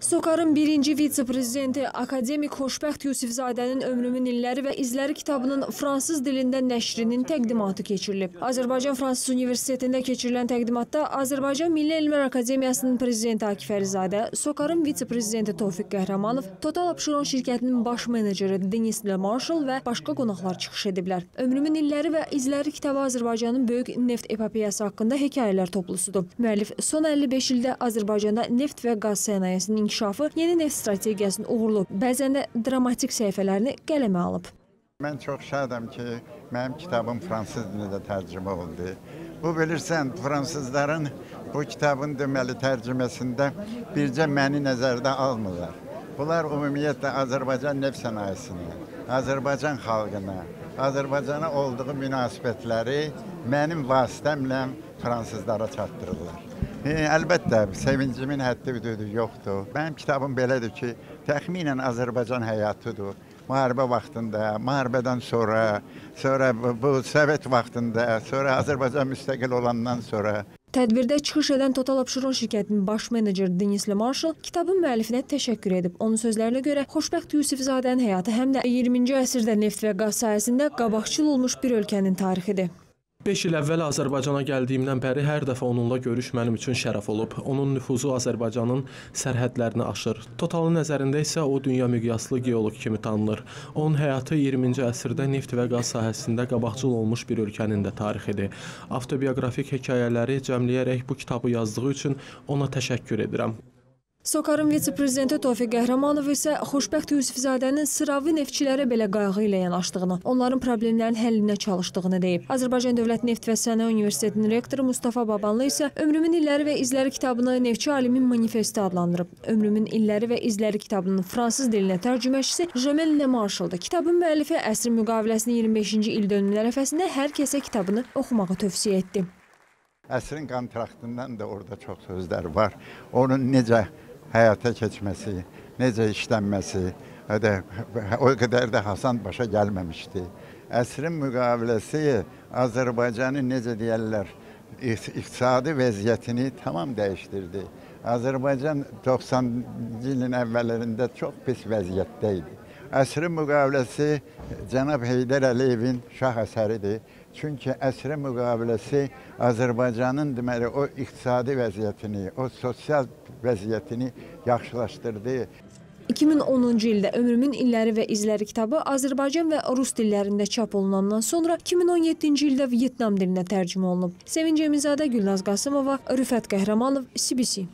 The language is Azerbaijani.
SOCAR-ın birinci vitse-prezidenti akademik Xoşbəxt Yusifzadənin Ömrümün İlləri və İzləri kitabının fransız dilində nəşrinin təqdimatı keçirilib. Azərbaycan Fransız Universitetində keçirilən təqdimatda Azərbaycan Milli Elmlər Akademiyasının prezidenti Akif Əlizadə, SOCAR-ın vitse-prezidenti Tofiq Qəhrəmanov, Total Abşeron şirkətinin baş meneceri Denis Le Marshall və başqa qonaqlar çıxış ediblər. Ömrümün İlləri və İzləri kitabı Azərbaycanın böyük neft epopeyası haqqında hekayələr toplusudur. Müəllif son 55 ildə Azərbaycanda neft və qaz sənayesinin inkişafı yeni neft strategiyasını uğurlu, bəzən də dramatik səhifələrini qələmə alıb. Mən çox şadam ki, mənim kitabım fransız dilində tərcümə oldu. Bu bilirsən, fransızların bu kitabın deməli tərcüməsində bircə məni nəzərdə almırlar. Bunlar ümumiyyətlə Azərbaycan neft sənayesinə, Azərbaycan xalqına, Azərbaycana olduğu münasibətləri mənim vasitəmlə fransızlara çatdırırlar. E, əlbəttə, sevincimin həddi hüdudu yoxdur. Mənim kitabım belədir ki, təxminən Azərbaycan həyatıdır. Müharibə vaxtında, müharibədən sonra, sonra bu, Sovet vaxtında, sonra Azərbaycan müstəqil olandan sonra Tədbirdə çıxış edən Total Abşeron şirkətinin baş meneceri Denis Le Marshall kitabın müəllifinə təşəkkür edib. Onun sözlərinə görə Xoşbəxt Yusifzadənin həyatı həm də 20-ci əsrdə neft və qaz sahəsində qabaqcıl olmuş bir ölkənin tarixidir. 5 il əvvəl Azərbaycana gəldiyimdən bəri hər dəfə onunla görüş mənim üçün şərəf olub. Onun nüfuzu Azərbaycanın sərhədlərini aşır. Totalın nəzərində isə o dünya miqyaslı geoloq kimi tanınır. Onun həyatı 20-ci əsrdə neft və qaz sahəsində qabaqcıl olmuş bir ölkənin də tarixidir. Avtobioqrafik hekayələri cəmləyərək bu kitabı yazdığı üçün ona təşəkkür edirəm. SOCAR-ın vitse-prezidenti Tofiq Qəhrəmanov isə Xoşbəxt Yusifzadənin sıravi neftçilərə belə qayğı ilə yanaşdığını, onların problemlərin həllinə çalışdığını deyib. Azərbaycan Dövlət Neft və Sənaye Universitetinin rektoru Mustafa Babanlı isə Ömrümün İlləri və İzləri kitabını neftçi alimin manifesti adlandırıb. Ömrümün İlləri və İzləri kitabının fransız dilinə tərcüməçisi Jamel Le Marshall-da. Kitabın müəllifi əsrin müqaviləsinin 25-ci il dönümü ərəfəsində hər kəsə kitabını oxumağı tövsiyə etdi. Əsrin kontraktından da orada çox sözlər var. Onun necə həyata keçməsi, necə işlənməsi, də, o qədər də Hasan başa gəlməmişdi. Əsrin müqaviləsi Azərbaycanın necə deyərlər, iqtisadi vəziyyətini tamam dəyişdirdi. Azərbaycan 90-cı ilin əvvəllərində çox pis vəziyyətdə idi. Əsrin müqaviləsi cənab Heydər Əliyevin şah əsəridir. Çünki əsrin müqaviləsi Azərbaycanın deməli o iqtisadi vəziyyətini, o sosial vəziyyətini yaxşılaşdırdı. 2010-cu ildə Ömrümün İlləri və İzləri kitabı Azərbaycan və Rus dillərində çap olunandan sonra 2017-ci ildə Vyetnam dilinə tərcümə olunub. Sevinc Emizadə, Gülnaz Qasımova, Rüfət Qəhrəmanov, CBC.